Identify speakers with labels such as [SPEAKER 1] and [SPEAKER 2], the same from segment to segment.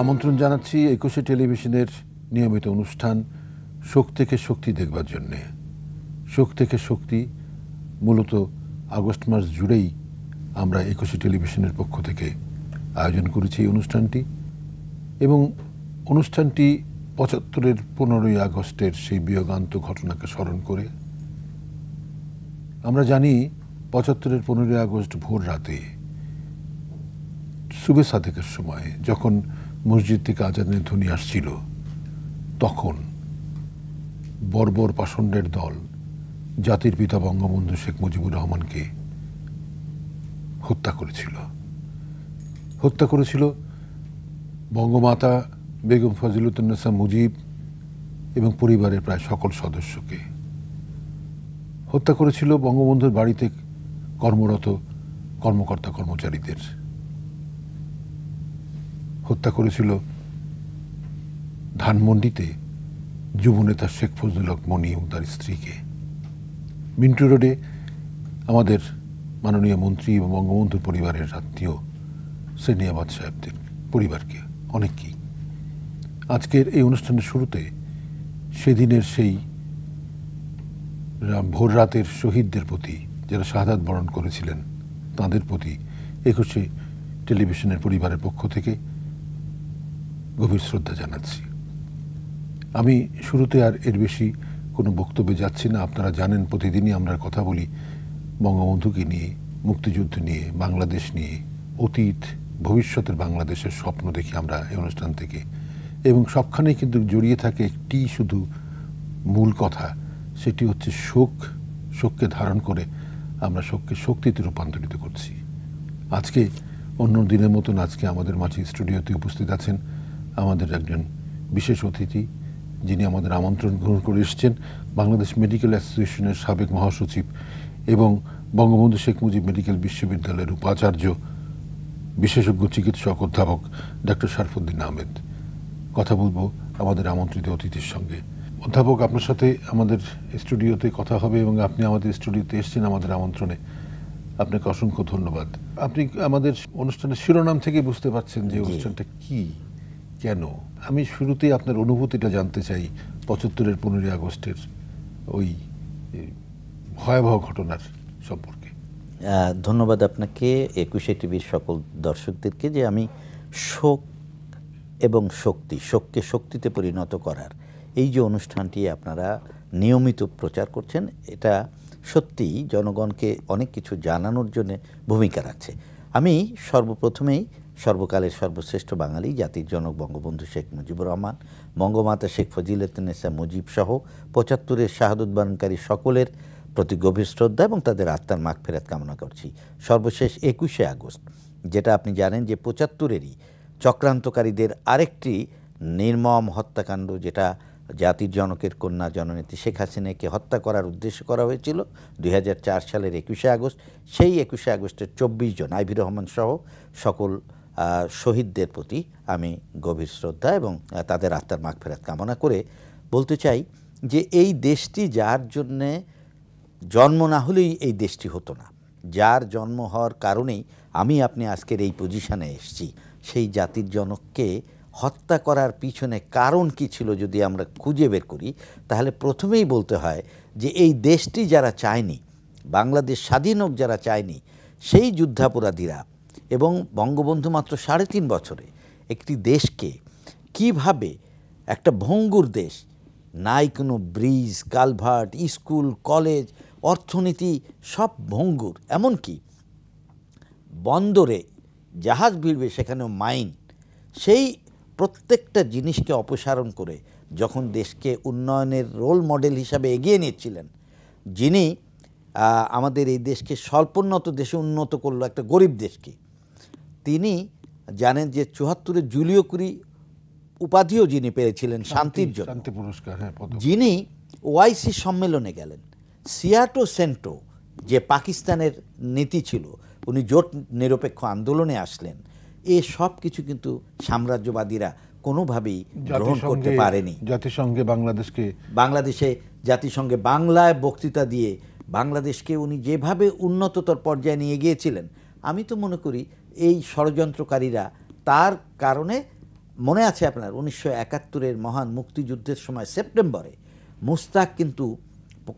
[SPEAKER 1] আমন্ত্রণ জানাচ্ছি একুশে টেলিভিশনের নিয়মিত অনুষ্ঠান শোক থেকে শক্তি দেখবার জন্যে। শোক থেকে শক্তি মূলত আগস্ট মাস জুড়েই আমরা একুশে টেলিভিশনের পক্ষ থেকে আয়োজন করেছি এই অনুষ্ঠানটি এবং অনুষ্ঠানটি পঁচাত্তরের পনেরোই আগস্টের সেই বিয়োগান্ত ঘটনাকে স্মরণ করে আমরা জানি পঁচাত্তরের পনেরোই আগস্ট ভোর রাতে সুবে সাদেকের সময় যখন মসজিদ থেকে আজানের ধ্বনি আসছিল। তখন বর্বর পাষণ্ডের দল, জাতির পিতা বঙ্গবন্ধু শেখ মুজিবুর রহমানকে হত্যা করেছিল। হত্যা করেছিল বঙ্গমাতা বেগম ফজিলুদ্দিনেসা মুজিব এবং পরিবারের প্রায় সকল সদস্যকে। হত্যা করেছিল বঙ্গবন্ধুর বাড়িতে কর্মরত কর্মকর্তা কর্মচারীদের। হত্যা করেছিল ধানমন্ডিতে যুবনেতা শেখ ফজলুল হক মনি এবং তার স্ত্রীকে। মিন্টু রোডে আমাদের মাননীয় মন্ত্রী এবং বঙ্গবন্ধুর পরিবারের আত্মীয় সেনিয়াবাদ সাহেবদের পরিবারকে, অনেককেই। আজকের এই অনুষ্ঠানের শুরুতে সেদিনের সেই ভোর রাতের শহীদদের প্রতি যারা শাহাদাত বরণ করেছিলেন, তাদের প্রতি একুশে টেলিভিশনের পরিবারের পক্ষ থেকে গভীর শ্রদ্ধা জানাচ্ছি। আমি শুরুতে আর এর বেশি কোনো বক্তব্যে যাচ্ছি না। আপনারা জানেন প্রতিদিনই আমরা কথা বলি বঙ্গবন্ধুকে নিয়ে, মুক্তিযুদ্ধ নিয়ে, বাংলাদেশ নিয়ে, অতীত, ভবিষ্যতের বাংলাদেশের স্বপ্ন দেখি আমরা এই অনুষ্ঠান থেকে। এবং সবখানেই কিন্তু জড়িয়ে থাকে একটি শুধু মূল কথা, সেটি হচ্ছে শোক, শোককে ধারণ করে আমরা শোককে শক্তিতে রূপান্তরিত করছি। আজকে অন্য দিনের মতন আজকে আমাদের মাঝে স্টুডিওতে উপস্থিত আছেন আমাদের একজন বিশেষ অতিথি যিনি আমাদের আমন্ত্রণ গ্রহণ করে এসেছেন বাংলাদেশ মেডিকেল অ্যাসোসিয়েশনের সাবেক মহাসচিব এবং বঙ্গবন্ধু শেখ মুজিব মেডিকেল বিশ্ববিদ্যালয়ের উপাচার্য বিশেষজ্ঞ চিকিৎসক অধ্যাপক ডক্টর শারফুদ্দিন আহমেদ। কথা বলব আমাদের আমন্ত্রিত অতিথির সঙ্গে। অধ্যাপক আপনার সাথে আমাদের স্টুডিওতে কথা হবে এবং আপনি আমাদের স্টুডিওতে এসেছেন আমাদের আমন্ত্রণে। আপনাকে অসংখ্য ধন্যবাদ। আপনি আমাদের অনুষ্ঠানের শিরোনাম থেকে বুঝতে পারছেন যে অনুষ্ঠানটা কি। কেন? আমি শুরুতেই আপনার অনুভূতিটা জানতে চাই পঁচাত্তরের পনেরোই আগস্টের ওই ভয়াবহ ঘটনার সম্পর্কে।
[SPEAKER 2] ধন্যবাদ আপনাকে, একুশে টিভির সকল দর্শকদেরকে যে আমি শোক এবং শক্তি, শোককে শক্তিতে পরিণত করার এই যে অনুষ্ঠানটি আপনারা নিয়মিত প্রচার করছেন, এটা সত্যিই জনগণকে অনেক কিছু জানানোর জন্য ভূমিকা রাখছে। আমি সর্বপ্রথমেই সর্বকালের সর্বশ্রেষ্ঠ বাঙালি, জাতির জনক বঙ্গবন্ধু শেখ মুজিবুর রহমান, বঙ্গমাতা শেখ ফজিলতুন্নেসা মুজিব সহ পঁচাত্তরের শাহাদুত বারণকারী সকলের প্রতি গভীর শ্রদ্ধা এবং তাদের আত্মার মাগ ফেরাত কামনা করছি। সর্বশেষ একুশে আগস্ট, যেটা আপনি জানেন যে পঁচাত্তরেরই চক্রান্তকারীদের আরেকটি নির্মম হত্যাকাণ্ড, যেটা জাতির জনকের কন্যা জননেত্রী শেখ হাসিনাকে হত্যা করার উদ্দেশ্য করা হয়েছিল দুই হাজার চার সালের একুশে আগস্ট। সেই একুশে আগস্টের চব্বিশ জন আইভি রহমান সহ সকল শহীদদের প্রতি আমি গভীর শ্রদ্ধা এবং তাদের আত্মার মাগ ফেরাত কামনা করে বলতে চাই যে এই দেশটি যার জন্যে জন্ম না হলেই এই দেশটি হতো না। যার জন্ম হওয়ার কারণেই আমি আপনি আজকের এই পজিশনে এসেছি। সেই জাতির জনককে হত্যা করার পিছনে কারণ কি ছিল যদি আমরা খুঁজে বের করি, তাহলে প্রথমেই বলতে হয় যে এই দেশটি যারা চায়নি, বাংলাদেশ স্বাধীন হোক যারা চায়নি, সেই যুদ্ধাপরাধীরা এবং বঙ্গবন্ধু মাত্র সাড়ে তিন বছরে একটি দেশকে কীভাবে একটা ভঙ্গুর দেশ, নাই কোনো ব্রিজ, কালভার্ট, স্কুল, কলেজ, অর্থনীতি, সব ভঙ্গুর, এমনকি বন্দরে জাহাজ ভিড়বে, সেখানেও মাইন, সেই প্রত্যেকটা জিনিসকে অপসারণ করে যখন দেশকে উন্নয়নের রোল মডেল হিসাবে এগিয়ে নিয়েছিলেন যিনি আমাদের এই দেশকে স্বল্পোন্নত দেশে উন্নত করল একটা গরিব দেশকে। তিনি জানেন যে চুহাত্তরে জুলিও কুরি উপাধিও যিনি পেয়েছিলেন শান্তির জন্য।
[SPEAKER 1] শান্তি পুরস্কার হ্যাঁ
[SPEAKER 2] যিনি ওআইসি সম্মেলনে গেলেন। সিয়াটো সেন্টো যে পাকিস্তানের নীতি ছিল উনি জোট নিরপেক্ষ আন্দোলনে আসলেন। এ সব কিছু কিন্তু সাম্রাজ্যবাদীরা কোনোভাবেই গ্রহণ করতে পারেনি।
[SPEAKER 1] জাতিসংঘে বাংলাদেশকে
[SPEAKER 2] বাংলাদেশে জাতিসংঘে বাংলায় বক্তৃতা দিয়ে বাংলাদেশকে উনি যেভাবে উন্নততর পর্যায়ে নিয়ে গিয়েছিলেন আমি তো মনে করি এই ষড়যন্ত্রকারীরা তার কারণে মনে আছে আপনার উনিশশো একাত্তরের মহান মুক্তিযুদ্ধের সময় সেপ্টেম্বরে মুস্তাক কিন্তু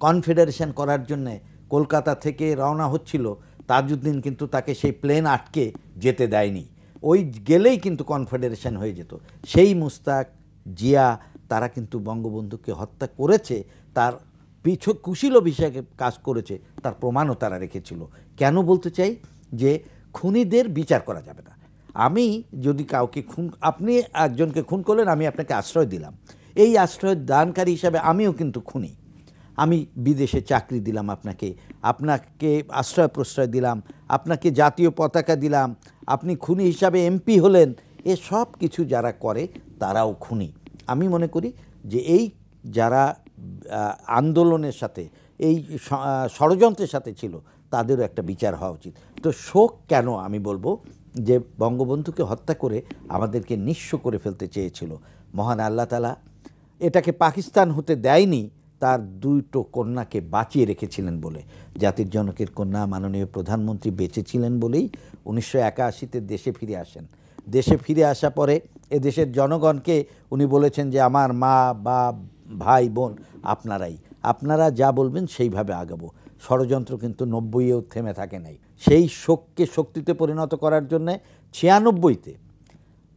[SPEAKER 2] কনফেডারেশন করার জন্য কলকাতা থেকে রওনা হচ্ছিল তাজউদ্দিন কিন্তু তাকে সেই প্লেন আটকে যেতে দেয়নি। ওই গেলেই কিন্তু কনফেডারেশন হয়ে যেত। সেই মুস্তাক, জিয়া, তারা কিন্তু বঙ্গবন্ধুকে হত্যা করেছে, তার পিছ কুশীল অভিষেকে কাজ করেছে, তার প্রমাণও তারা রেখেছিল। কেন বলতে চাই? যে খুনিদের বিচার করা যাবে না। আমি যদি কাউকে খুন, আপনি একজনকে খুন করলেন, আমি আপনাকে আশ্রয় দিলাম। এই আশ্রয় দানকারী হিসাবে আমিও কিন্তু খুনি। আমি বিদেশে চাকরি দিলাম আপনাকে আপনাকে আশ্রয় প্রশ্রয় দিলাম, আপনাকে জাতীয় পতাকা দিলাম, আপনি খুনি হিসাবে এমপি হলেন, এ সব কিছু যারা করে তারাও খুনি। আমি মনে করি যে এই যারা আন্দোলনের সাথে, এই ষড়যন্ত্রের সাথে ছিল, তাদেরও একটা বিচার হওয়া উচিত। তো শোক কেন আমি বলব যে বঙ্গবন্ধুকে হত্যা করে আমাদেরকে নিঃস্ব করে ফেলতে চেয়েছিল। মহান আল্লাহ তালা এটাকে পাকিস্তান হতে দেয়নি তার দুটো কন্যাকে বাঁচিয়ে রেখেছিলেন বলে। জাতির জনকের কন্যা মাননীয় প্রধানমন্ত্রী বেঁচে ছিলেন বলেই উনিশশো একাশিতে দেশে ফিরে আসেন। দেশে ফিরে আসা পরে এ দেশের জনগণকে উনি বলেছেন যে, আমার মা বা ভাই, বোন, আপনারাই। আপনারা যা বলবেন সেইভাবে আগাবো। ষড়যন্ত্র কিন্তু নব্বইয়েও থেমে থাকে নাই। সেই শোককে শক্তিতে পরিণত করার জন্যে ছিয়ানব্বইতে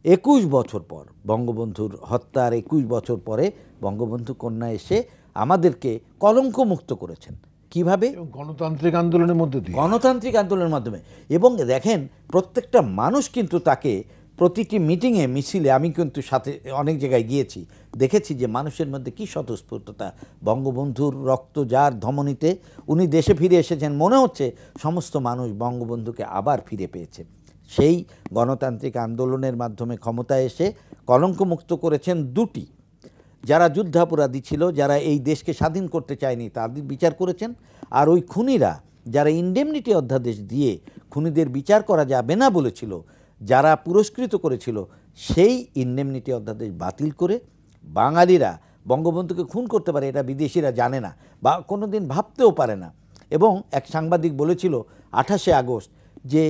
[SPEAKER 2] একুশ বছর পর বঙ্গবন্ধুর হত্যার একুশ বছর পরে বঙ্গবন্ধু কন্যা এসে আমাদেরকে কলঙ্ক মুক্ত করেছেন। কীভাবে?
[SPEAKER 1] গণতান্ত্রিক আন্দোলনের মধ্যে দিয়ে।
[SPEAKER 2] গণতান্ত্রিক আন্দোলনের মাধ্যমে। এবং দেখেন প্রত্যেকটা মানুষ কিন্তু তাকে প্রতিটি মিটিংয়ে মিছিলে আমি কিন্তু সাথে অনেক জায়গায় গিয়েছি দেখেছি যে মানুষের মধ্যে কী স্বতঃস্ফূর্ততা। বঙ্গবন্ধুর রক্ত যার ধমনীতে উনি দেশে ফিরে এসেছেন মনে হচ্ছে সমস্ত মানুষ বঙ্গবন্ধুকে আবার ফিরে পেয়েছে। সেই গণতান্ত্রিক আন্দোলনের মাধ্যমে ক্ষমতায় এসে কলঙ্কমুক্ত করেছেন দুটি। যারা যুদ্ধাপরাধী ছিল, যারা এই দেশকে স্বাধীন করতে চায়নি তাদের বিচার করেছেন। আর ওই খুনিরা যারা ইন্ডেমনিটি অধ্যাদেশ দিয়ে খুনিদের বিচার করা যাবে না বলেছিল, যারা পুরস্কৃত করেছিল, সেই ইন্ডেমনিটি অধ্যাদেশ বাতিল করে বাঙালিরা বঙ্গবন্ধুকে খুন করতে পারে, এটা বিদেশিরা জানে না বা কোনো দিন ভাবতেও পারে না। এবং এক সাংবাদিক বলেছিল আঠাশে আগস্ট যে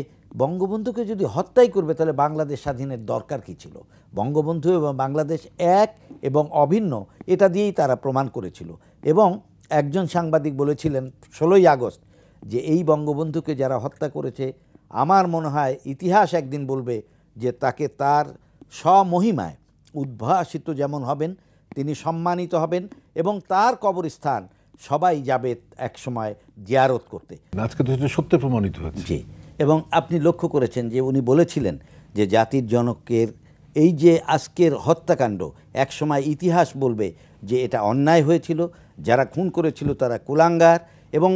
[SPEAKER 2] বঙ্গবন্ধুকে যদি হত্যাই করবে, তাহলে বাংলাদেশ স্বাধীনের দরকার কী ছিল? বঙ্গবন্ধু এবং বাংলাদেশ এক এবং অভিন্ন এটা দিয়েই তারা প্রমাণ করেছিল। এবং একজন সাংবাদিক বলেছিলেন ষোলোই আগস্ট যে এই বঙ্গবন্ধুকে যারা হত্যা করেছে আমার মনে হয় ইতিহাস একদিন বলবে যে তাকে তার স্বমহিমায় উদ্ভাসিত যেমন হবেন তিনি সম্মানিত হবেন এবং তার কবরস্থান সবাই যাবে একসময় জিয়ারত করতে।
[SPEAKER 1] আজকে তো সেটা সত্য প্রমাণিত হচ্ছে
[SPEAKER 2] জি এবং আপনি লক্ষ্য করেছেন যে উনি বলেছিলেন যে জাতির জনকের এই যে আজকের হত্যাকাণ্ড একসময় ইতিহাস বলবে যে এটা অন্যায় হয়েছিল, যারা খুন করেছিল তারা কুলাঙ্গার এবং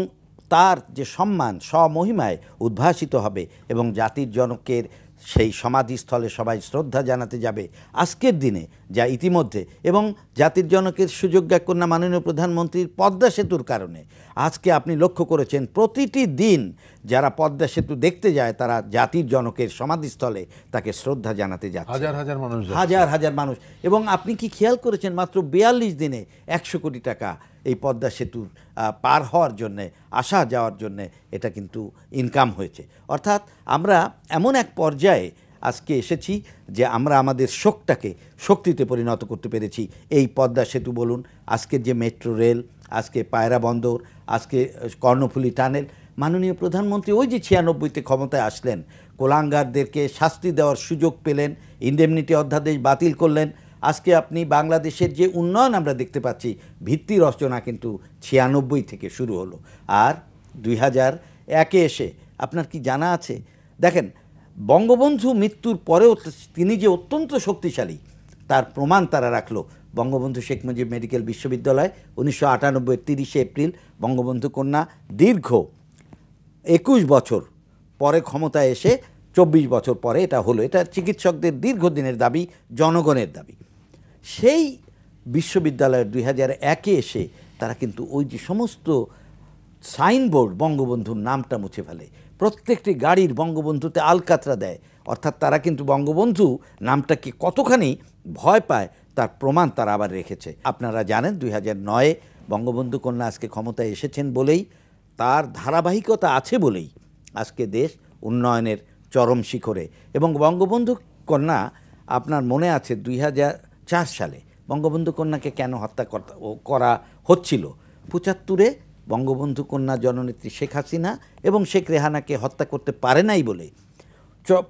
[SPEAKER 2] তার যে সম্মান, স্বমহিমায় উদ্ভাসিত হবে এবং জাতির জনকের সেই সমাধিস্থলে সবাই শ্রদ্ধা জানাতে যাবে আজকের দিনে যা ইতিমধ্যে এবং জাতির জনকের সুযোগ্যা কন্যা মাননীয় প্রধানমন্ত্রীর পদ্মা সেতুর কারণে। আজকে আপনি লক্ষ্য করেছেন প্রতিটি দিন যারা পদ্মা সেতু দেখতে যায় তারা জাতির জনকের সমাধিস্থলে তাকে শ্রদ্ধা জানাতে যাচ্ছে।
[SPEAKER 1] হাজার হাজার মানুষ
[SPEAKER 2] হাজার হাজার মানুষ। এবং আপনি কি খেয়াল করেছেন মাত্র বিয়াল্লিশ দিনে একশো কোটি টাকা এই পদ্মা সেতুর পার হওয়ার জন্যে, আসা যাওয়ার জন্যে এটা কিন্তু ইনকাম হয়েছে। অর্থাৎ আমরা এমন এক পর্যায়ে আজকে এসেছি যে আমরা আমাদের শোকটাকে শক্তিতে পরিণত করতে পেরেছি। এই পদ্মা সেতু বলুন আজকের যে মেট্রো রেল আজকে পায়রা বন্দর, আজকে কর্ণফুলী টানেল মাননীয় প্রধানমন্ত্রী ওই যে ছিয়ানব্বইতে ক্ষমতায় আসলেন, কোলাঙ্গারদেরকে শাস্তি দেওয়ার সুযোগ পেলেন ইন্ডেমনিটি অধ্যাদেশ বাতিল করলেন আজকে আপনি বাংলাদেশের যে উন্নয়ন আমরা দেখতে পাচ্ছি, ভিত্তি রচনা কিন্তু ছিয়ানব্বই থেকে শুরু হলো। আর দুই হাজার একে এসে আপনার কি জানা আছে? দেখেন, বঙ্গবন্ধু মৃত্যুর পরেও তিনি যে অত্যন্ত শক্তিশালী, তার প্রমাণ তারা রাখল। বঙ্গবন্ধু শেখ মুজিব মেডিকেল বিশ্ববিদ্যালয়, উনিশশো আটানব্বই তিরিশে এপ্রিল, বঙ্গবন্ধু কন্যা দীর্ঘ একুশ বছর পরে ক্ষমতায় এসে চব্বিশ বছর পরে এটা হলো। এটা চিকিৎসকদের দীর্ঘদিনের দাবি, জনগণের দাবি। সেই বিশ্ববিদ্যালয়ের দুই হাজার একে এসে তারা কিন্তু ওই যে সমস্ত সাইনবোর্ড বঙ্গবন্ধুর নামটা মুছে ফেলে। প্রত্যেকটি গাড়ির বঙ্গবন্ধুতে আলকাতরা দেয়। অর্থাৎ তারা কিন্তু বঙ্গবন্ধু নামটাকে কতখানি ভয় পায় তার প্রমাণ তারা আবার রেখেছে। আপনারা জানেন দুই হাজার নয়ে বঙ্গবন্ধু কন্যা আজকে ক্ষমতায় এসেছেন বলেই, তার ধারাবাহিকতা আছে বলেই আজকে দেশ উন্নয়নের চরম শিখরে। এবং বঙ্গবন্ধু কন্যা, আপনার মনে আছে দুই হাজার চার সালে বঙ্গবন্ধু কন্যাকে কেন হত্যা কর- হচ্ছিল? পঁচাত্তরে বঙ্গবন্ধু কন্যা জননেত্রী শেখ হাসিনা এবং শেখ রেহানাকে হত্যা করতে পারে নাই বলে।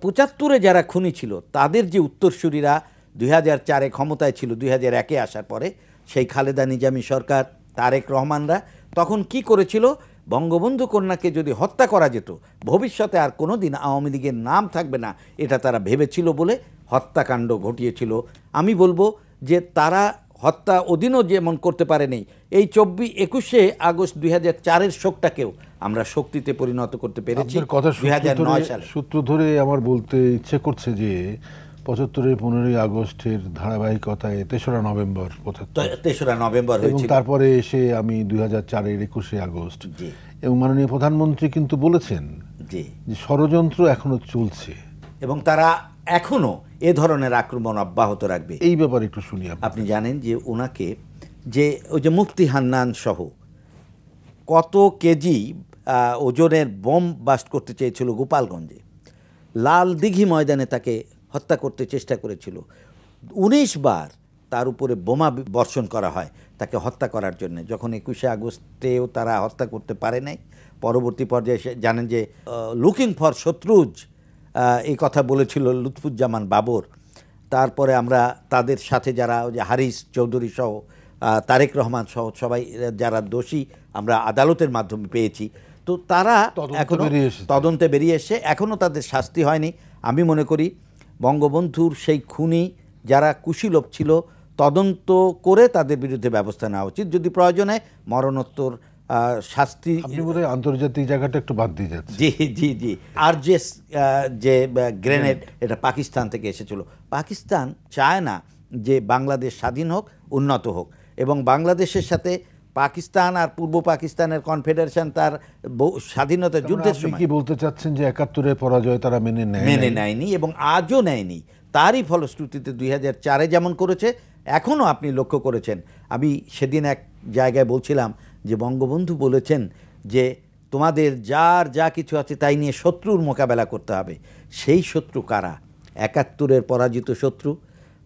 [SPEAKER 2] পঁচাত্তরে যারা খুনি ছিল, তাদের যে উত্তরসূরিরা দুই হাজার চারে ক্ষমতায় ছিল, দুই হাজার একে আসার পরে, সেই খালেদা নিজামী সরকার, তারেক রহমানরা, তখন কি করেছিল? বঙ্গবন্ধু কন্যাকে যদি হত্যা করা যেত, ভবিষ্যতে আর কোনো দিন আওয়ামী লীগের নাম থাকবে না, এটা তারা ভেবেছিল বলে হত্যাকাণ্ড ঘটিয়েছিল। আমি বলব যে তারা হত্যা অধীনও যেমন করতে পারেনি এই চব্বিশ একুশে আগস্ট দুই হাজার চারের শোকটাকেও আমরা শক্তিতে পরিণত করতে পেরেছি
[SPEAKER 1] কথা সূত্র ধরে আমার বলতে ইচ্ছে করছে যে পঁচাত্তরের পনেরোই আগস্টের ধারাবাহিকতায় তেসরা নভেম্বর
[SPEAKER 2] তেসরা নভেম্বর
[SPEAKER 1] এবং তারপরে এসে আমি দুই হাজার চারের একুশে আগস্ট। এবং মাননীয় প্রধানমন্ত্রী কিন্তু বলেছেন যে ষড়যন্ত্র এখনও চলছে।
[SPEAKER 2] এবং তারা এখনও এ ধরনের আক্রমণ অব্যাহত রাখবে।
[SPEAKER 1] এই ব্যাপারে একটু শুনি
[SPEAKER 2] আপনি জানেন যে ওনাকে যে ওই যে মুফতি হান্নান সহ কত কেজি ওজনের বোম বাস্ট করতে চেয়েছিল গোপালগঞ্জে। লাল দিঘি ময়দানে তাকে হত্যা করতে চেষ্টা করেছিল। উনিশ বার তার উপরে বোমা বর্ষণ করা হয় তাকে হত্যা করার জন্য। যখন একুশে আগস্টেও তারা হত্যা করতে পারে নাই পরবর্তী পর্যায়ে সে- জানেন যে লুকিং ফর শত্রুজ এই কথা বলেছিল লুৎফুজ্জামান বাবর। তারপরে আমরা তাদের সাথে যারা ওই যে হারিস চৌধুরী সহ তারেক রহমান সহ সবাই যারা দোষী আমরা আদালতের মাধ্যমে পেয়েছি। তো তারা
[SPEAKER 1] এখনও
[SPEAKER 2] তদন্তে বেরিয়ে এসে এখনও তাদের শাস্তি হয়নি। আমি মনে করি বঙ্গবন্ধুর সেই খুনি যারা কুশীলোভ ছিল তদন্ত করে তাদের বিরুদ্ধে ব্যবস্থা নেওয়া উচিত। যদি প্রয়োজনে মরণোত্তর শাস্তি
[SPEAKER 1] আপনি বোধহয় আন্তর্জাতিক জায়গাটা একটু বাদ দিয়ে যাচ্ছে
[SPEAKER 2] জি জি জি। আর যে যে গ্রেনেড এটা পাকিস্তান থেকে এসেছিল। পাকিস্তান চায় না যে বাংলাদেশ স্বাধীন হোক উন্নত হোক। এবং বাংলাদেশের সাথে পাকিস্তান আর পূর্ব পাকিস্তানের কনফেডারেশন তার স্বাধীনতা যুদ্ধের সময়
[SPEAKER 1] কি বলতে চাচ্ছেন যে একাত্তরের পরাজয় তারা মেনে নেয়
[SPEAKER 2] মেনে নেয়নি এবং আজও নেয়নি। তারই ফলশ্রুতিতে দুই হাজার চারে যেমন করেছে এখনও আপনি লক্ষ্য করেছেন। আমি সেদিন এক জায়গায় বলছিলাম যে বঙ্গবন্ধু বলেছেন যে তোমাদের যার যা কিছু আছে তাই নিয়ে শত্রুর মোকাবেলা করতে হবে। সেই শত্রু কারা? একাত্তরের পরাজিত শত্রু।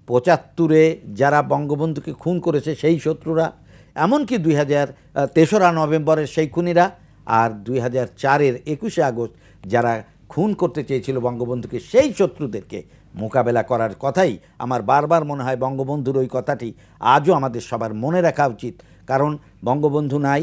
[SPEAKER 2] পঁচাত্তরে যারা বঙ্গবন্ধুকে খুন করেছে সেই শত্রুরা। এমনকি দুই হাজার তেসরা নভেম্বরের সেই খুনিরা আর দুই হাজার চারের একুশে আগস্ট যারা খুন করতে চেয়েছিল বঙ্গবন্ধুকে সেই শত্রুদেরকে মোকাবেলা করার কথাই আমার বারবার মনে হয় বঙ্গবন্ধুর ওই কথাটি আজও আমাদের সবার মনে রাখা উচিত। কারণ বঙ্গবন্ধু নাই।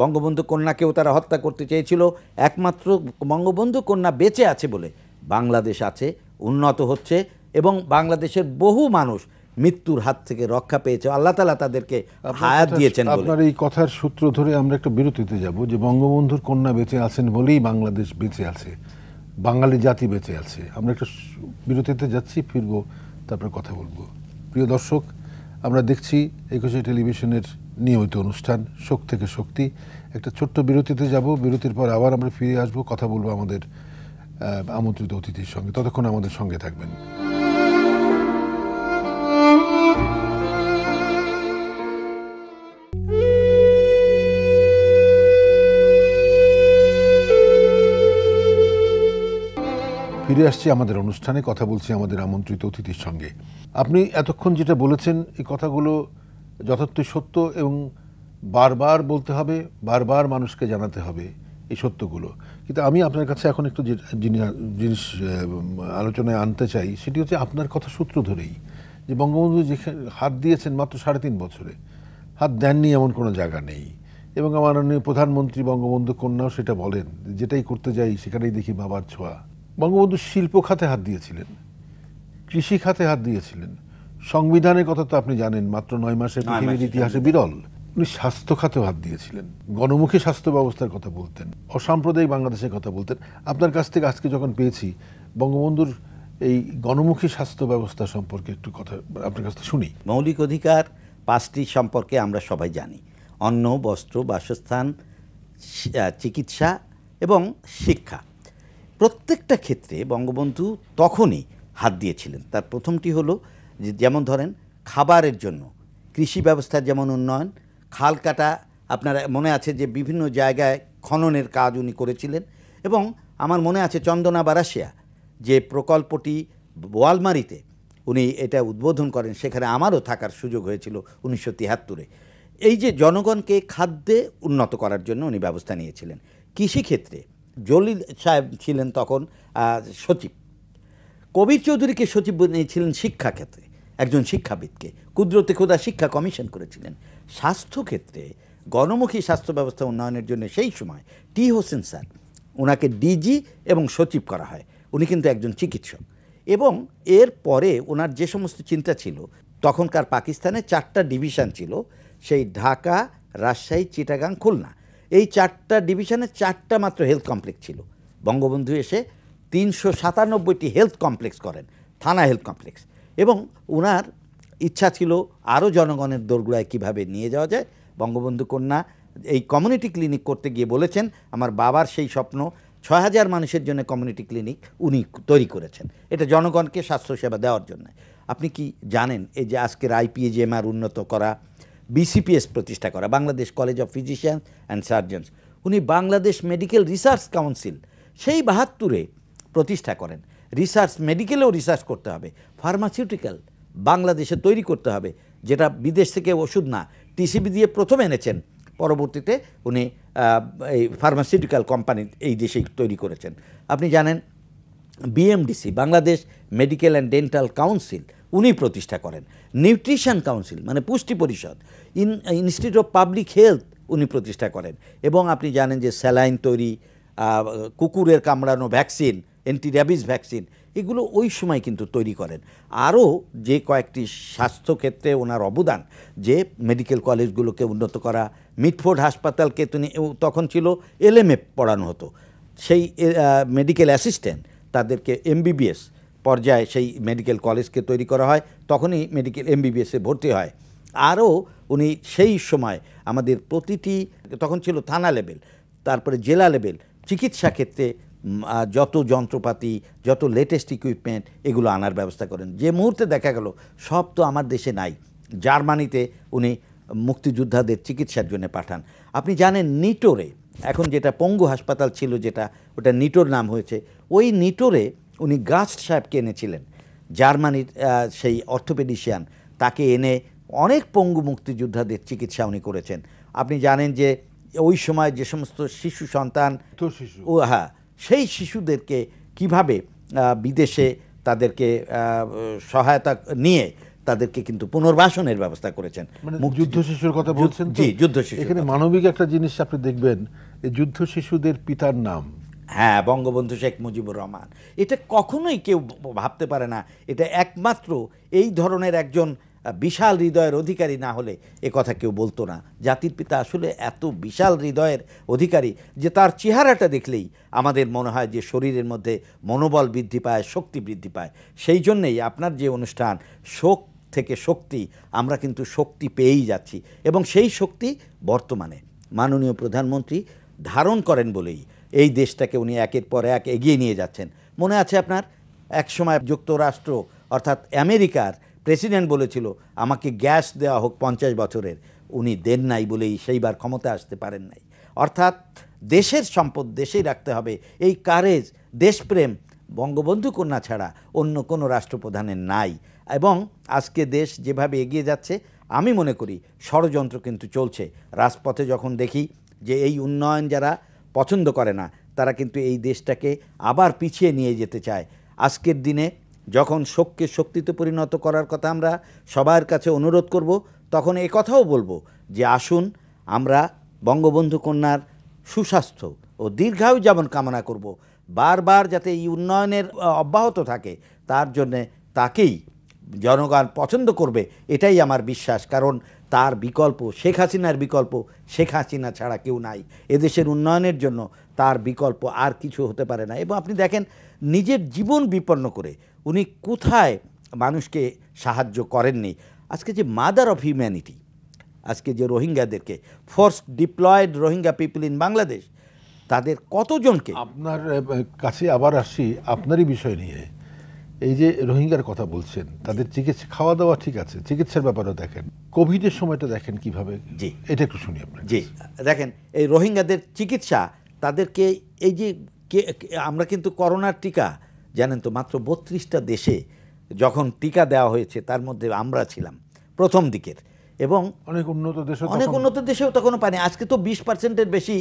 [SPEAKER 2] বঙ্গবন্ধু কন্যাকেও তারা হত্যা করতে চেয়েছিল। একমাত্র বঙ্গবন্ধু কন্যা বেঁচে আছে বলে বাংলাদেশ আছে উন্নত হচ্ছে এবং বাংলাদেশের বহু মানুষ মৃত্যুর হাত থেকে রক্ষা পেয়েছে। আল্লাহ তালা তাদেরকে হায়াত দিয়েছেন
[SPEAKER 1] আপনার এই কথার সূত্র ধরে আমরা একটা বিরতিতে যাব যে বঙ্গবন্ধুর কন্যা বেঁচে আছেন বলেই বাংলাদেশ বেঁচে আছে বাঙালি জাতি বেঁচে আছে। আমরা একটা বিরতিতে যাচ্ছি ফিরবো তারপরে কথা বলব। প্রিয় দর্শক আমরা দেখছি একুশে টেলিভিশনের নিয়মিত অনুষ্ঠান, শোক থেকে শক্তি। একটা ছোট্ট বিরতিতে যাব। বিরতির পর আবার আমরা ফিরে আসব। কথা বলব আমাদের আমন্ত্রিত অতিথির সঙ্গে। ততক্ষণ আমাদের সঙ্গে থাকবেন। ফিরে আসছি আমাদের অনুষ্ঠানে। কথা বলছি আমাদের আমন্ত্রিত অতিথির সঙ্গে। আপনি এতক্ষণ যেটা বলেছেন, এই কথাগুলো যথার্থই সত্য এবং বারবার বলতে হবে, বারবার মানুষকে জানাতে হবে এই সত্যগুলো। কিন্তু আমি আপনার কাছে এখন একটু জিনিস আলোচনায় আনতে চাই, সেটি হচ্ছে আপনার কথা সূত্র ধরেই যে বঙ্গবন্ধু যেখানে হাত দিয়েছেন মাত্র সাড়ে তিন বছরে, হাত দেননি এমন কোনো জায়গা নেই। এবং আমার প্রধানমন্ত্রী বঙ্গবন্ধু কন্যাও সেটা বলেন, যেটাই করতে যাই সেখানেই দেখি বাবার ছোঁয়া। বঙ্গবন্ধু শিল্প খাতে হাত দিয়েছিলেন, কৃষি খাতে হাত দিয়েছিলেন সংবিধানের কথা তো আপনি জানেন মাত্র নয় মাসের
[SPEAKER 2] নয়
[SPEAKER 1] পৃথিবীর ইতিহাসে বিরল। উনি স্বাস্থ্য খাতেও হাত দিয়েছিলেন গণমুখী স্বাস্থ্য ব্যবস্থার কথা বলতেন অসাম্প্রদায়িক বাংলাদেশের কথা বলতেন। আপনার কাছ থেকে আজকে যখন পেয়েছি বঙ্গবন্ধুর এই গণমুখী স্বাস্থ্য ব্যবস্থা সম্পর্কে একটু কথা আপনার কাছ থেকে শুনি।
[SPEAKER 2] মৌলিক অধিকার পাঁচটি সম্পর্কে আমরা সবাই জানি। অন্ন বস্ত্র বাসস্থান চিকিৎসা এবং শিক্ষা। প্রত্যেকটা ক্ষেত্রে বঙ্গবন্ধু তখনই হাত দিয়েছিলেন। তার প্রথমটি হলো যেমন ধরেন খাবারের জন্য, কৃষি ব্যবস্থার যেমন উন্নয়ন, খাল কাটা আপনার মনে আছে যে বিভিন্ন জায়গায় খননের কাজ উনি করেছিলেন এবং আমার মনে আছে চন্দনা বারাসিয়া যে প্রকল্পটি বোয়ালমারিতে উনি এটা উদ্বোধন করেন, সেখানে আমারও থাকার সুযোগ হয়েছিল উনিশশো তিয়াত্তরে। এই যে জনগণকে খাদ্যে উন্নত করার জন্য উনি ব্যবস্থা নিয়েছিলেন। কৃষিক্ষেত্রে জলিল সাহেব ছিলেন তখন সচিব। কবির চৌধুরীকে সচিব নিয়েছিলেন শিক্ষাক্ষেত্রে। একজন শিক্ষাবিদকে। কুদরতে খোদা শিক্ষা কমিশন করেছিলেন। স্বাস্থ্যক্ষেত্রে গণমুখী স্বাস্থ্য ব্যবস্থা উন্নয়নের জন্য সেই সময় টি হোসেন স্যার ওনাকে ডিজি এবং সচিব করা হয়। উনি কিন্তু একজন চিকিৎসক। এবং এর পরে ওনার যে সমস্ত চিন্তা ছিল, তখনকার পাকিস্তানে চারটা ডিভিশন ছিল, সেই ঢাকা, রাজশাহী, চিটাগাং, খুলনা। এই চারটা ডিভিশনে চারটা মাত্র হেলথ কমপ্লেক্স ছিল। বঙ্গবন্ধু এসে তিনশো সাতানব্বইটি হেলথ কমপ্লেক্স করেন, থানা হেলথ কমপ্লেক্স। এবং ওনার ইচ্ছা ছিল আরও জনগণের দোরগোড়ায় কীভাবে নিয়ে যাওয়া যায়। বঙ্গবন্ধু কন্যা এই কমিউনিটি ক্লিনিক করতে গিয়ে বলেছেন, আমার বাবার সেই স্বপ্ন, ছয় হাজার মানুষের জন্য কমিউনিটি ক্লিনিক উনি তৈরি করেছেন। এটা জনগণকে স্বাস্থ্যসেবা দেওয়ার জন্য। আপনি কি জানেন এই যে আজকের আইপিএজিএমআর উন্নত করা বিসিপিএস প্রতিষ্ঠা করা, Bangladesh college of physicians and surgeons, উনি বাংলাদেশ মেডিকেল রিসার্চ কাউন্সিল, সেই বাহাত্তরে প্রতিষ্ঠা করেন। রিসার্চ মেডিকেলেও রিসার্চ করতে হবে। ফার্মাসিউটিক্যাল বাংলাদেশে তৈরি করতে হবে, যেটা বিদেশ থেকে ওষুধ না টিসিবি দিয়ে প্রথম এনেছেন। পরবর্তীতে উনি এই ফার্মাসিউটিক্যাল কোম্পানি এই দেশেই তৈরি করেছেন। আপনি জানেন BMDC Bangladesh medical and dental council উনি প্রতিষ্ঠা করেন। নিউট্রিশন কাউন্সিল মানে পুষ্টি পরিষদ, in institute of public health উনি প্রতিষ্ঠা করেন। এবং আপনি জানেন যে স্যালাইন তৈরি কুকুরের কামড়ানো ভ্যাকসিন অ্যান্টি র্যাবিস ভ্যাকসিন এগুলো ওই সময় কিন্তু তৈরি করেন। আরও যে কয়েকটি স্বাস্থ্যক্ষেত্রে ওনার অবদান, যে মেডিকেল কলেজগুলোকে উন্নত করা, মিটফোর্ড হাসপাতালকে তিনি তখন ছিল এলএমএ পড়ানো হতো। সেই মেডিকেল অ্যাসিস্ট্যান্ট তাদেরকে এমবিবিএস পর্যায়ে সেই মেডিকেল কলেজকে তৈরি করা হয়, তখনই মেডিকেল এমবিবিএসে ভর্তি হয়। আরও উনি সেই সময় আমাদের প্রতিটি, তখন ছিল থানা লেভেল তারপরে জেলা লেভেল চিকিৎসা ক্ষেত্রে যত যন্ত্রপাতি যত লেটেস্ট ইকুইপমেন্ট এগুলো আনার ব্যবস্থা করেন। যে মুহূর্তে দেখা গেল সব তো আমার দেশে নাই। জার্মানিতে উনি মুক্তিযোদ্ধাদের চিকিৎসার জন্য পাঠান। আপনি জানেন নিটোরে এখন যেটা পঙ্গু হাসপাতাল ছিল যেটা ওটা নিটোর নাম হয়েছে। ওই নিটোরে উনি গাস্ট সাহেবকে এনেছিলেন। জার্মানির সেই অর্থোপেডিশিয়ান তাকে এনে অনেক পঙ্গু মুক্তিযোদ্ধাদের চিকিৎসা উনি করেছেন। আপনি জানেন যে ওই সময় যে সমস্ত শিশু সন্তান ও হ্যাঁ সেই শিশুদেরকে কীভাবে বিদেশে তাদেরকে সহায়তা নিয়ে তাদেরকে কিন্তু পুনর্বাসনের ব্যবস্থা করেছেন।
[SPEAKER 1] মানে যুদ্ধ শিশুর কথা বলছেন?
[SPEAKER 2] জি যুদ্ধ শিশু
[SPEAKER 1] এখানে মানবিক একটা জিনিস আপনি দেখবেন এই যুদ্ধ শিশুদের পিতার নাম।
[SPEAKER 2] হ্যাঁ বঙ্গবন্ধু শেখ মুজিবুর রহমান। এটা কখনোই কেউ ভাবতে পারে না। এটা একমাত্র এই ধরনের একজন বিশাল হৃদয়ের অধিকারী না হলে এ কথা কেউ বলতো না। জাতির পিতা আসলে এত বিশাল হৃদয়ের অধিকারী যে তার চেহারাটা দেখলেই আমাদের মনে হয় যে শরীরের মধ্যে মনোবল বৃদ্ধি পায়, শক্তি বৃদ্ধি পায়। সেই জন্যেই আপনার যে অনুষ্ঠান, শোক থেকে শক্তি, আমরা কিন্তু শক্তি পেয়েই যাচ্ছি এবং সেই শক্তি বর্তমানে। মাননীয় প্রধানমন্ত্রী ধারণ করেন বলেই এই দেশটাকে উনি একের পর এক এগিয়ে নিয়ে যাচ্ছেন। মনে আছে আপনার? একসময় যুক্তরাষ্ট্র অর্থাৎ আমেরিকার প্রেসিডেন্ট বলেছিল, আমাকে গ্যাস দেওয়া হোক পঞ্চাশ বছরের। উনি দেন নাই বলেই সেইবার ক্ষমতা আসতে পারেন নাই। অর্থাৎ দেশের সম্পদ দেশেই রাখতে হবে। এই কারেজ, দেশপ্রেম বঙ্গবন্ধু কন্যা ছাড়া অন্য কোনো রাষ্ট্রপ্রধানের নাই। এবং আজকে দেশ যেভাবে এগিয়ে যাচ্ছে, আমি মনে করি ষড়যন্ত্র কিন্তু চলছে। রাজপথে যখন দেখি যে এই উন্নয়ন যারা পছন্দ করে না, তারা কিন্তু এই দেশটাকে আবার পিছিয়ে নিয়ে যেতে চায়। আজকের দিনে যখন শোককে শক্তিতে পরিণত করার কথা আমরা সবার কাছে অনুরোধ করব, তখন এ কথাও বলব যে আসুন, আমরা বঙ্গবন্ধু কন্যার সুস্বাস্থ্য ও দীর্ঘায়ু যেমন কামনা করব। বারবার যাতে এই উন্নয়নের অব্যাহত থাকে, তার জন্যে তাকেই জনগণ পছন্দ করবে, এটাই আমার বিশ্বাস। কারণ তার বিকল্প শেখ হাসিনার বিকল্প শেখ হাসিনা ছাড়া কেউ নাই। এদেশের উন্নয়নের জন্য তার বিকল্প আর কিছু হতে পারে না। এবং আপনি দেখেন নিজের জীবন বিপন্ন করে উনি কোথায় মানুষকে সাহায্য করেননি। আজকে যে মাদার অফ হিউম্যানিটি আজকে যে রোহিঙ্গাদেরকে force deployed Rohingya people in Bangladesh তাদের কতজনকে
[SPEAKER 1] আপনার কাছে আবার আসছি আপনারই বিষয় নিয়ে। এই যে রোহিঙ্গার কথা বলছেন তাদের চিকিৎসা খাওয়া দাওয়া ঠিক আছে চিকিৎসার ব্যাপারেও দেখেন। কোভিডের সময়টা দেখেন কীভাবে?
[SPEAKER 2] জি।
[SPEAKER 1] এটা একটু শুনি আপনার
[SPEAKER 2] জি। দেখেন এই রোহিঙ্গাদের চিকিৎসা তাদেরকে এই যে আমরা কিন্তু করোনার টিকা জানেন তো মাত্র বত্রিশটা দেশে যখন টিকা দেওয়া হয়েছে তার মধ্যে আমরা ছিলাম প্রথম দিকের। এবং
[SPEAKER 1] অনেক উন্নত দেশে
[SPEAKER 2] অনেক উন্নত দেশেও তখনও পায়নি। আজকে তো বিশ পার্সেন্টের বেশি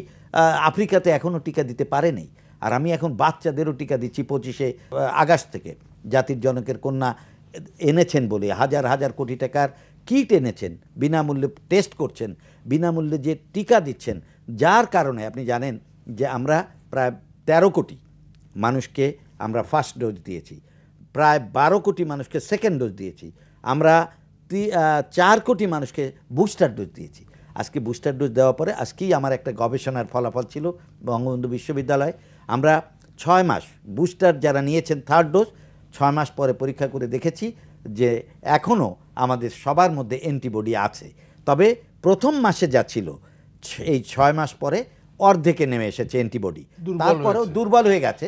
[SPEAKER 2] আফ্রিকাতে এখনও টিকা দিতে পারেনি আর আমি এখন বাচ্চাদেরও টিকা দিচ্ছি পঁচিশে আগস্ট থেকে। জাতির জনকের কন্যা এনেছেন বলে হাজার হাজার কোটি টাকার কিট এনেছেন বিনামূল্যে টেস্ট করছেন বিনামূল্যে যে টিকা দিচ্ছেন যার কারণে আপনি জানেন যে আমরা প্রায় তেরো কোটি মানুষকে আমরা ফার্স্ট ডোজ দিয়েছি। প্রায় বারো কোটি মানুষকে সেকেন্ড ডোজ দিয়েছি। আমরা চার কোটি মানুষকে বুস্টার ডোজ দিয়েছি। আজকে বুস্টার ডোজ দেওয়ার পরে আজকেই আমার একটা গবেষণার ফলাফল ছিল বঙ্গবন্ধু বিশ্ববিদ্যালয়। আমরা ছয় মাস বুস্টার যারা নিয়েছেন থার্ড ডোজ ছয় মাস পরে পরীক্ষা করে দেখেছি যে এখনও আমাদের সবার মধ্যে অ্যান্টিবডি আছে। তবে প্রথম মাসে যা ছিল, এই ছয় মাস পরে অর্ধেকে নেমে এসেছে অ্যান্টিবডি। তারপরেও দুর্বল হয়ে গেছে।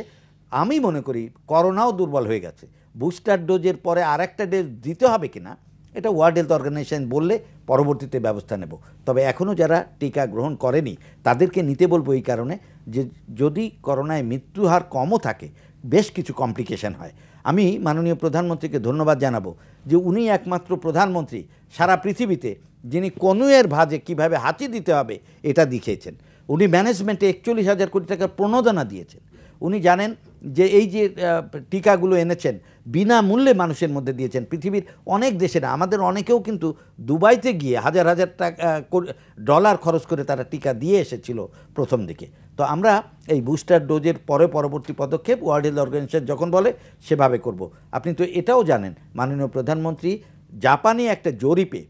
[SPEAKER 2] আমি মনে করি করোনাও দুর্বল হয়ে গেছে। বুস্টার ডোজের পরে আরেকটা ডোজ দিতে হবে কিনা এটা ওয়ার্ল্ড হেলথ অর্গানাইজেশন বললে পরবর্তীতে ব্যবস্থা নেব। তবে এখনও যারা টিকা গ্রহণ করেনি তাদেরকে নিতে বলব এই কারণে যে যদি করোনায় মৃত্যু হার কমও থাকে বেশ কিছু কমপ্লিকেশন হয়। আমি মাননীয় প্রধানমন্ত্রীকে ধন্যবাদ জানাব যে উনি একমাত্র প্রধানমন্ত্রী সারা পৃথিবীতে যিনি কনুয়ের ভাজে কীভাবে হাঁচি দিতে হবে এটা দেখিয়েছেন। উনি ম্যানেজমেন্টে একচল্লিশ হাজার কোটি টাকার প্রণোদনা দিয়েছেন। উনি জানেন যে এই যে টিকাগুলো এনেছেন, বিনামূল্যে মানুষের মধ্যে দিয়েছেন, পৃথিবীর অনেক দেশে না আমাদের অনেকেও কিন্তু দুবাইতে গিয়ে হাজার হাজার টাকা ডলার খরচ করে তারা টিকা দিয়ে এসেছিল প্রথম দিকে। তো আমরা এই বুস্টার ডোজের পরে পরবর্তী পদক্ষেপ ওয়ার্ল্ড হেলথ অর্গানাইজেশন যখন বলে, সেভাবে করব। আপনি তো এটাও জানেন, মাননীয় প্রধানমন্ত্রী, জাপানি একটা জরিপে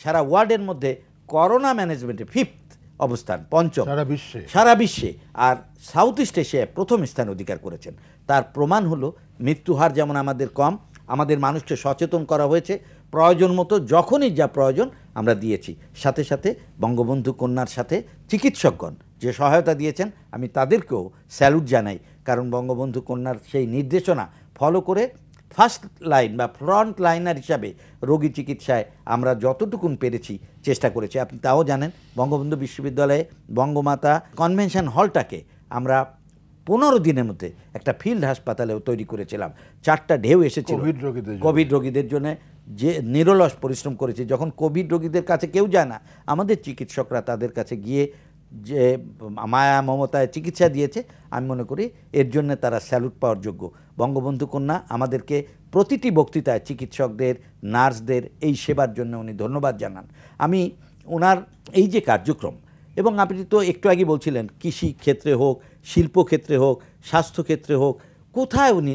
[SPEAKER 2] সারা ওয়ার্ল্ডের মধ্যে করোনা ম্যানেজমেন্টে ফিফথ অবস্থান পঞ্চম।
[SPEAKER 1] সারা বিশ্বে।
[SPEAKER 2] সারা বিশ্বে। আর সাউথ ইস্ট এশিয়ায় প্রথম স্থান অধিকার করেছেন। তার প্রমাণ হলো মৃত্যুহার যেমন আমাদের কম আমাদের মানুষকে সচেতন করা হয়েছে প্রয়োজন মতো যখনই যা প্রয়োজন আমরা দিয়েছি। সাথে সাথে বঙ্গবন্ধু কন্যার সাথে চিকিৎসকগণ যে সহায়তা দিয়েছেন আমি তাদেরকেও স্যালুট জানাই। কারণ বঙ্গবন্ধু কন্যার সেই নির্দেশনা ফলো করে ফার্স্ট লাইন বা ফ্রন্ট লাইনার হিসাবে রোগী চিকিৎসায় আমরা যতটুকুন পেরেছি চেষ্টা করেছি। আপনি তাও জানেন বঙ্গবন্ধু বিশ্ববিদ্যালয়ে বঙ্গমাতা কনভেনশন হলটাকে আমরা পনেরো দিনের মধ্যে একটা ফিল্ড হাসপাতালেও তৈরি করেছিলাম। চারটা ঢেউ এসেছিল।
[SPEAKER 1] কোভিড রোগীদের জন্য।
[SPEAKER 2] কোভিড রোগীদের জন্য যে নিরলস পরিশ্রম করেছে যখন কোভিড রোগীদের কাছে কেউ যায় না আমাদের চিকিৎসকরা তাদের কাছে গিয়ে যে, মায়া মমতায় চিকিৎসা দিয়েছে, আমি মনে করি এর জন্য তারা স্যালুট পাওয়ার যোগ্য। বঙ্গবন্ধু কন্যা আমাদেরকে প্রতিটি বক্তৃতায় চিকিৎসকদের, নার্সদের এই সেবার জন্য উনি ধন্যবাদ জানান। আমি ওনার এই যে কার্যক্রম, এবং আপনি তো একটু আগে বলছিলেন, কৃষি ক্ষেত্রে হোক, শিল্প ক্ষেত্রে হোক, স্বাস্থ্য ক্ষেত্রে হোক, কোথায় উনি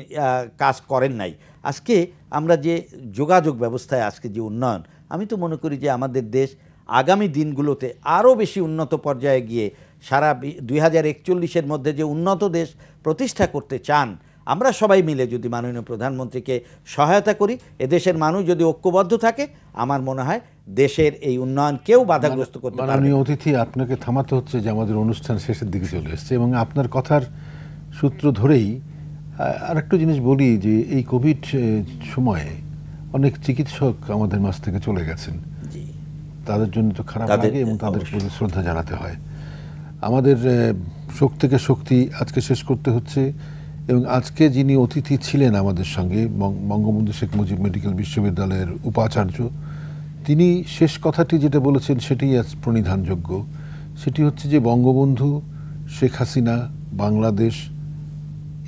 [SPEAKER 2] কাজ করেন নাই? আজকে আমরা যে যোগাযোগ ব্যবস্থায়, আজকে যে উন্নয়ন, আমি তো মনে করি যে আমাদের দেশ আগামী দিনগুলোতে আরও বেশি উন্নত পর্যায়ে গিয়ে সারা দুই হাজার একচল্লিশের মধ্যে যে উন্নত দেশ প্রতিষ্ঠা করতে চান, আমরা সবাই মিলে যদি মাননীয় প্রধানমন্ত্রীকে সহায়তা করি, এদেশের মানুষ যদি ঐক্যবদ্ধ থাকে, আমার মনে হয় দেশের এই উন্নয়ন কেউ বাধাগ্রস্ত করতে পারবে না।
[SPEAKER 1] মাননীয় অতিথি, আপনাকে থামাতে হচ্ছে যে আমাদের অনুষ্ঠান শেষের দিকে চলে এসেছে এবং আপনার কথার সূত্র ধরেই আর একটু জিনিস বলি যে এই কোভিড সময়ে অনেক চিকিৎসক আমাদের মাছ থেকে চলে গেছেন তাদের জন্য তো খারাপ লাগে এবং তাদের। প্রতি শ্রদ্ধা জানাতে হয় আমাদের শোক থেকে শক্তি আজকে শেষ করতে হচ্ছে এবং আজকে যিনি অতিথি ছিলেন আমাদের সঙ্গে বঙ্গবন্ধু শেখ মুজিব মেডিকেল বিশ্ববিদ্যালয়ের উপাচার্য তিনি শেষ কথাটি যেটা বলেছেন সেটি আজ প্রণিধানযোগ্য সেটি হচ্ছে যে বঙ্গবন্ধু শেখ হাসিনা বাংলাদেশ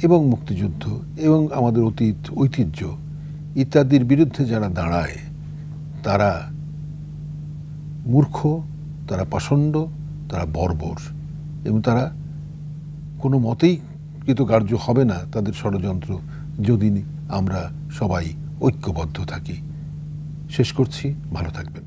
[SPEAKER 1] এবং মুক্তিযুদ্ধ এবং আমাদের অতীত ঐতিহ্য ইত্যাদির বিরুদ্ধে যারা দাঁড়ায় তারা মূর্খ, তারা পাষণ্ড, তারা বর্বর এবং তারা কোনো মতেই কৃতকার্য হবে না তাদের ষড়যন্ত্র যদি আমরা সবাই ঐক্যবদ্ধ থাকি। শেষ করছি, ভালো থাকবেন।